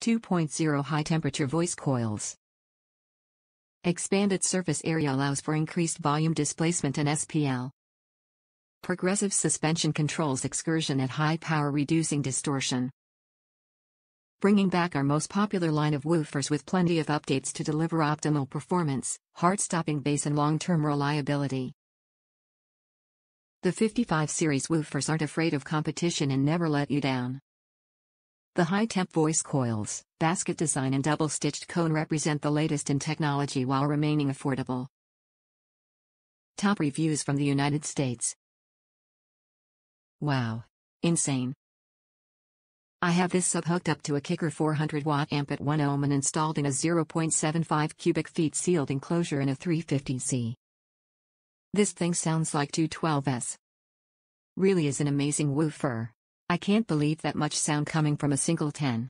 2.0 High temperature voice coils. Expanded surface area allows for increased volume displacement and SPL. Progressive suspension controls excursion at high power reducing distortion. Bringing back our most popular line of woofers with plenty of updates to deliver optimal performance, heart-stopping bass and long-term reliability. The 55 series woofers aren't afraid of competition and never let you down. The high-temp voice coils, basket design and double-stitched cone represent the latest in technology while remaining affordable. Top reviews from the United States. Wow. Insane. I have this sub hooked up to a Kicker 400 watt amp at 1 ohm and installed in a 0.75 cubic feet sealed enclosure in a 350Z. This thing sounds like 212S. Really is an amazing woofer. I can't believe that much sound coming from a single 10.